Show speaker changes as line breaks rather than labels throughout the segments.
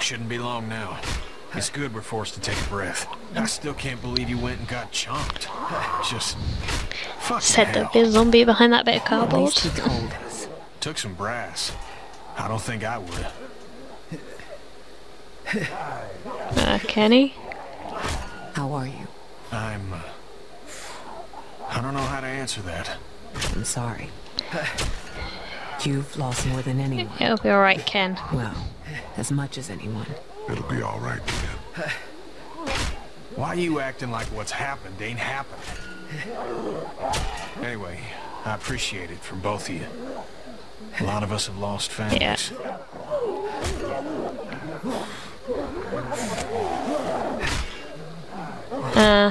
Shouldn't be long now. It's good we're forced to take a breath. I still can't believe you went and got chomped. Just... Fuck
Said
hell.
there'd be a zombie behind that bit of
At
cardboard.
least told us.
Took some brass. I don't think I would.
Uh, Kenny?
How are you?
I'm... Uh, I don't know how to answer that.
I'm sorry. You've lost more than anyone.
It'll be alright, Ken.
Well, as much as anyone.
It'll be all right, Ken.
Why you acting like what's happened ain't happened? Anyway, I appreciate it from both of you. A lot of us have lost families.
Uh,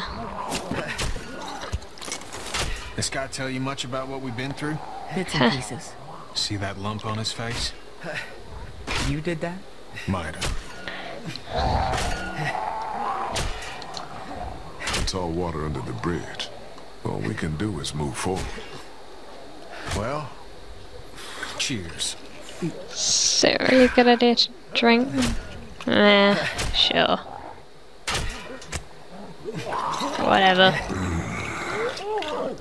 This guy tell you much about what we've been through?
Bits and pieces.
See that lump on his face?
You did that?
Might have.
It's all water under the bridge. All we can do is move forward.
Well, cheers.
is it a really good idea to drink? Nah, sure. Whatever.
Mm. I'm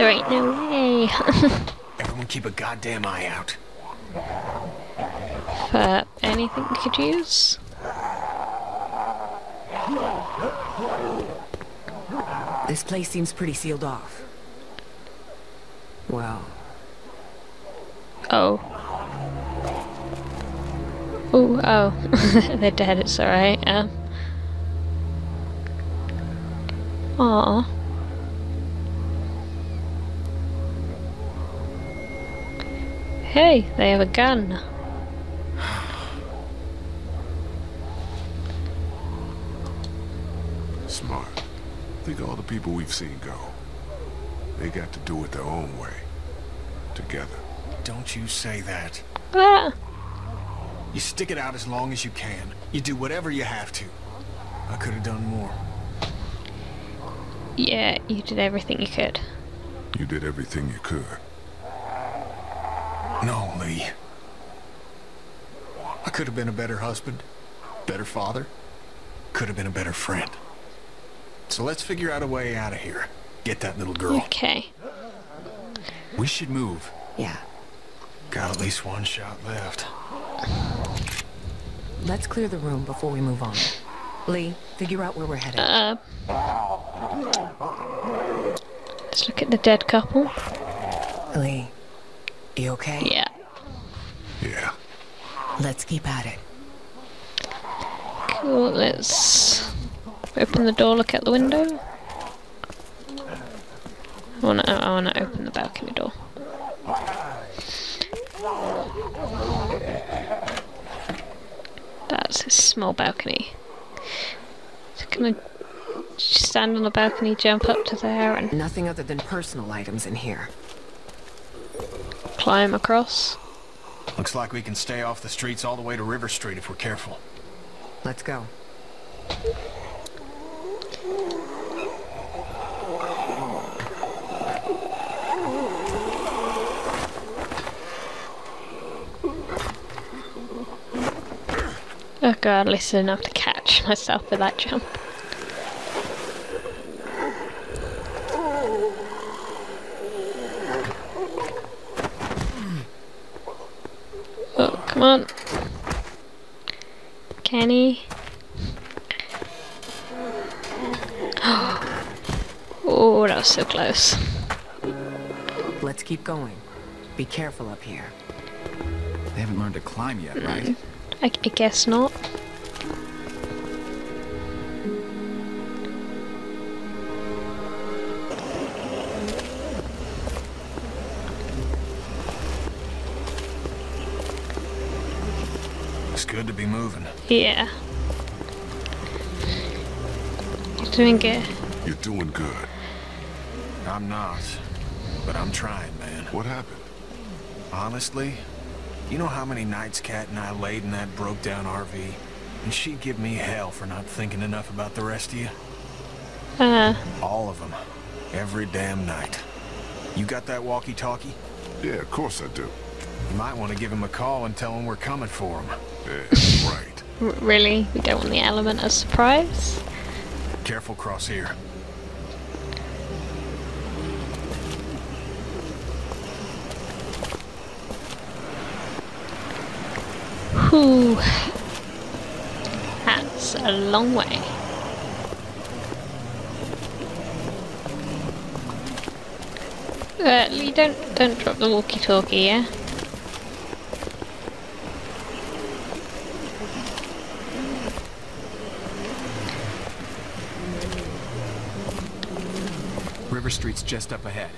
There ain't no way.
Everyone keep a goddamn eye out.
For anything we could use?
This place seems pretty sealed off. Well,
Oh. Oh, oh. They're dead, it's alright. Um. Aw. Hey, they have a gun.
Smart. Think all the people we've seen go. They got to do it their own way. Together.
Don't you say that.
Ah!
You stick it out as long as you can. You do whatever you have to. I could have done more.
Yeah, you did everything you could.
You did everything you could.
No, Lee. I could have been a better husband, better father, could have been a better friend. So let's figure out a way out of here. Get that little girl.
Okay.
We should move.
yeah.
Got at least one shot left.
Let's clear the room before we move on. Lee, figure out where we're headed.
Uh. Let's look at the dead couple.
Lee, you okay?
Yeah.
Yeah.
Let's keep at it.
Cool, let's open the door, look out the window. I wanna, I wanna open the balcony door. That's a small balcony. So can I stand on the balcony, jump up to there and
Nothing other than personal items in here.
Climb across?
Looks like we can stay off the streets all the way to River Street if we're careful.
Let's go.
Oh god, listen, least I have to catch myself with that jump. Come on. Kenny. Oh, that was so close.
Let's keep going. Be careful up here.
They haven't learned to climb yet, right?
Mm, I, I guess not.
Good to be moving.
Yeah. You're doing good.
You're doing good.
I'm not, but I'm trying, man.
What happened?
Honestly, you know how many nights Kat and I laid in that broke-down RV? And she'd give me hell for not thinking enough about the rest of you.
Uh,
All of them. Every damn night. You got that walkie-talkie?
Yeah, of course I do.
You might want to give him a call and tell him we're coming for him.
Yeah, right.
r- really? We don't want the element of surprise?
Careful cross here.
Whew. That's a long way. Uh, Lee, don't don't drop the walkie-talkie, yeah?
River Street's just up ahead.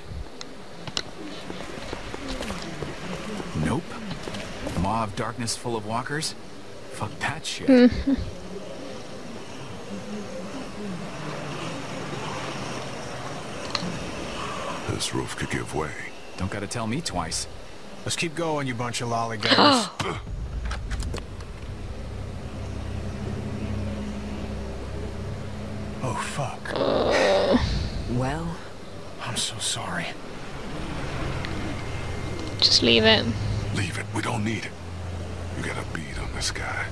Nope. Maw of darkness full of walkers? Fuck that shit. Hmm.
This roof could give way.
Don't gotta tell me twice.
Let's keep going, you bunch of lollygaggers. oh, fuck.
Well,
I'm so sorry.
Just leave it.
Leave it. We don't need it. You got a bead on this guy.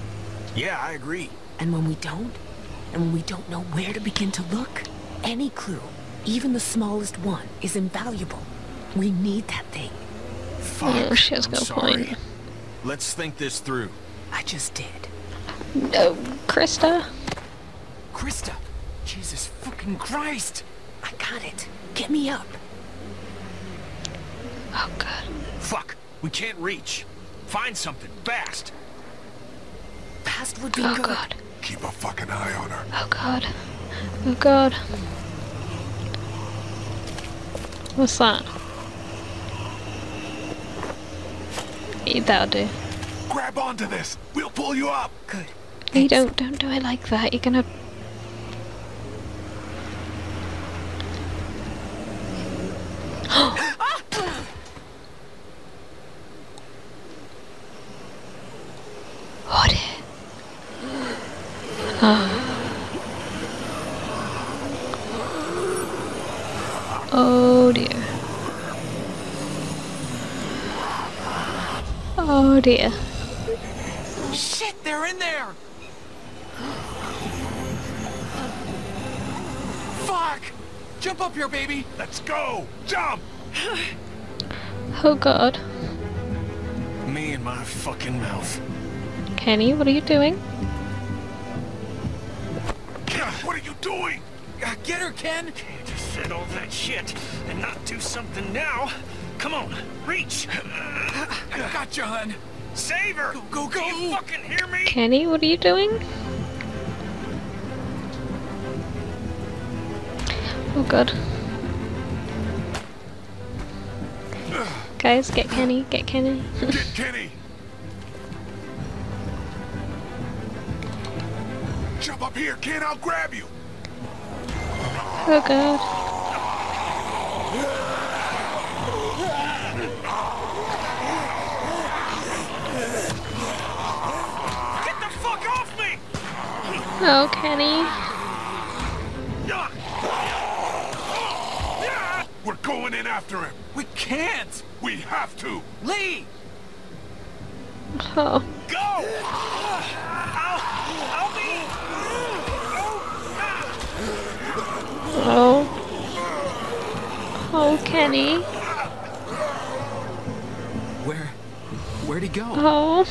Yeah, I agree.
and when we don't, and when we don't know where to begin to look, any clue, even the smallest one, is invaluable. We need that thing.
Oh, Fuck.
Oh, she has
I'm
got a
sorry.
point.
Let's think this through.
I just did.
No, Christa?
Christa! Jesus fucking Christ!
I got it. Get me up.
Oh god.
Fuck. We can't reach. Find something fast.
Fast would be
Oh
good.
god.
Keep a fucking eye on her.
Oh god. Oh god. What's that? Eh, That'll do.
Grab onto this. We'll pull you up.
Good.
You don't don't do it like that. You're gonna Oh dear. Oh dear. Oh dear.
Shit, they're in there! Fuck! Jump up here, baby!
Let's go. Jump.
Oh god.
Me and my fucking mouth.
Kenny, what are you doing?
What are you doing?
Uh, get her, Ken!
Can't just said all that shit and not do something now. Come on, reach.
I got you, hun!
Save her.
Go, go, go!
You fucking hear me?
Kenny, what are you doing? Oh god. Guys, get Kenny, get Kenny.
Get Kenny. Jump up here, Ken. I'll grab you.
Oh god. Oh, Kenny.
We're going in after him.
We can't!
We have to.
Lee!
Oh.
Go! I'll, I'll be.
Oh. Oh, Kenny.
Where... Where'd he go?
Oh.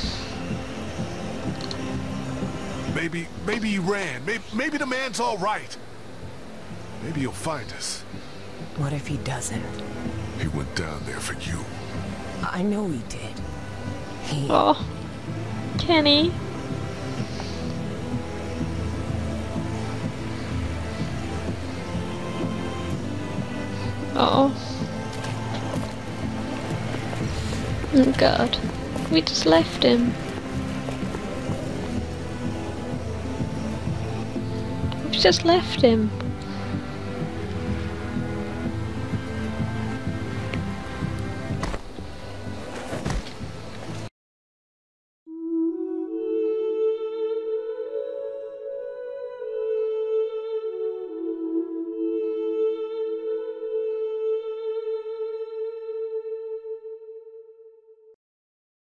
Maybe, maybe he ran. Maybe, maybe the man's all right. Maybe he'll find us.
What if he doesn't?
He went down there for you.
I know he did. He.
Oh. Kenny. Oh. Oh god. We just left him. Just left him.